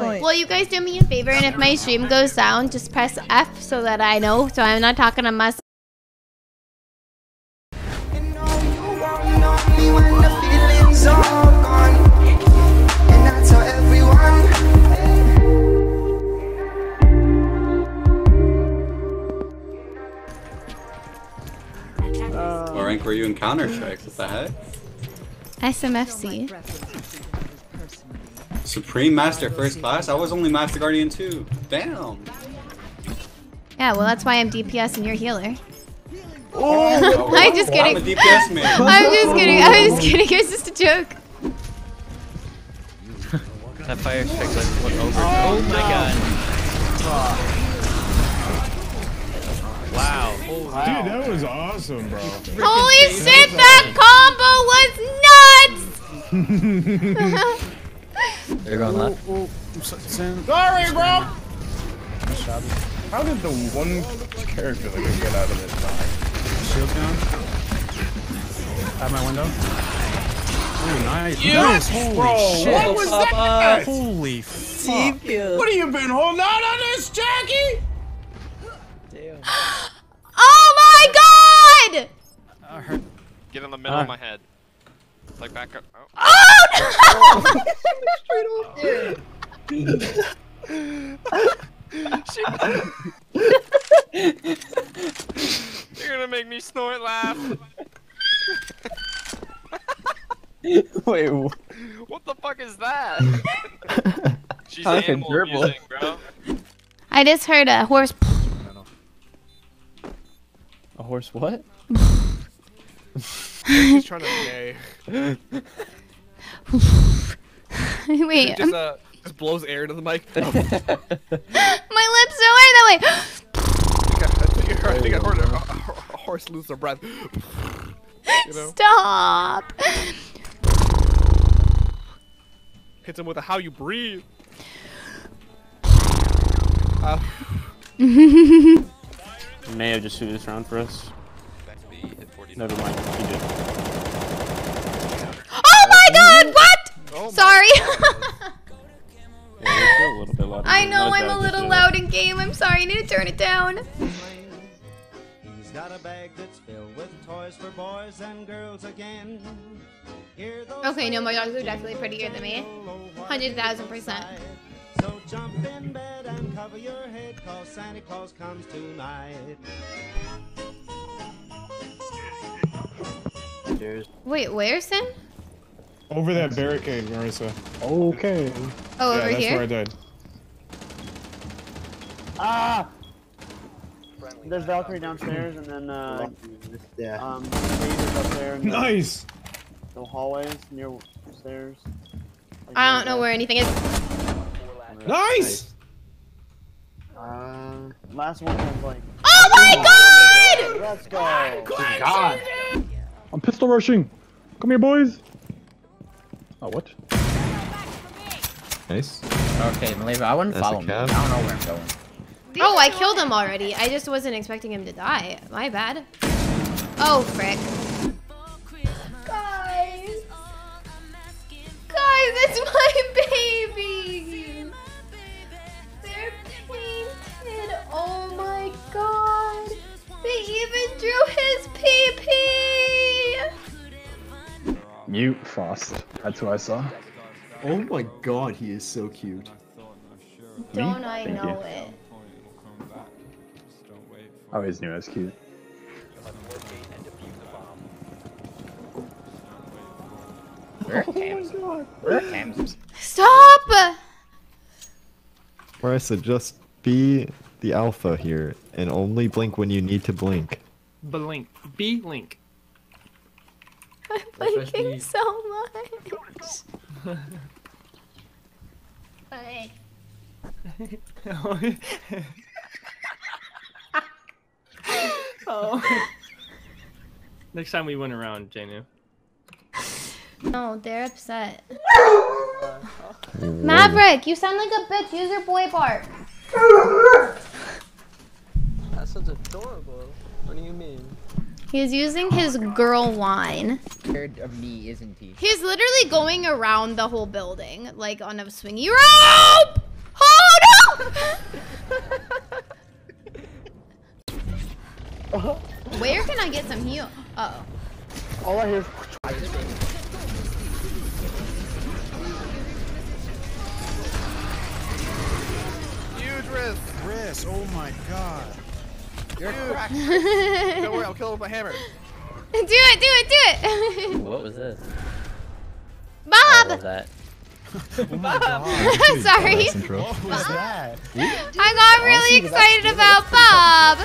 point. Will you guys do me a favor and if my stream goes down, just press F so that I know so I'm not talking to myself. What rank were you in Counter Strike? What the heck? SMFC. Supreme Master First Class? I was only Master Guardian 2. Damn. Yeah, well that's why I'm DPS and you're healer. Oh, I'm just well, kidding. I'm a DPS man. I'm just kidding. I'm just kidding. It's just a joke. That fire strike like went over. Oh, oh my god. Wow. Dude, that was awesome, bro. Holy shit, that combo was nuts! They're going left. Sorry, bro. How did the one character that could get out of this die? Shield down. Out my window. Oh, nice. You- nice. Holy Bro, shit. what was that? Holy fuck. What have you been holding out on this, Jackie? Damn. Oh my god! Get in the middle Ah. of my head. Like back up. Oh. You're gonna make me snort laugh. Wait, What the fuck is that? She's I animal dribble. music, bro. I just heard a horse. a horse what? She's trying to gay. Wait, just uh, just blows air into the mic. My lips don't work that way. I think I heard a, a, a horse lose their breath. You know, Stop. hits him with a how you breathe. Uh, May have just shoot this round for us. Never mind. He did. Oh my god, what? oh my Sorry. Yeah, it's still a little bit louder. I know I'm a little loud in game. I'm sorry. I need to turn it down. He's got a bag that's filled with toys for boys and girls again. Okay, no, my dogs are definitely prettier than me. jingle, oh, what Hundred a thousand joyful percent. So jump in bed and cover your head, cause Santa Claus comes tonight. Wait, where's Sin? Over that barricade, Marissa. Okay. Oh, yeah, over that's here. where I died. Ah! There's Valkyrie downstairs, and then uh, Yeah. um, David's up there in the, Nice. the hallways near stairs. I don't know where anything is. Nice. Uh, last one was like. Oh my god! Let's go. God. I'm pistol rushing. Come here, boys. Oh, what? Nice. Okay, Malaysia, I wouldn't That's follow me. I don't know where I'm going. Oh, I killed him already. I just wasn't expecting him to die. My bad. Oh, frick. Mute Frost. That's who I saw. Oh my god, he is so cute. Don't I Thank know you. it? Oh, I always knew I was cute. Where are oh cams? Where are? Stop! Marissa, just be the alpha here and only blink when you need to blink. Blink. B link. I'm blinking so much. But oh. Next time we went around, Janu. No, they're upset. Maverick, you sound like a bitch. Use your boy bark sounds adorable. What do you mean? He's using his girl whine. Scared of me, isn't he? He's literally going around the whole building, like on a swingy rope! Oh no! Where can I get some heal? Uh oh. All I hear is. Huge risk. Risk, oh my god. You're cracked. do Don't worry, I'll kill him with my hammer. it, do it, do it! What was this? I love Bob! that. Oh my god. Sorry. Nice. What was that? I got really excited about Bob!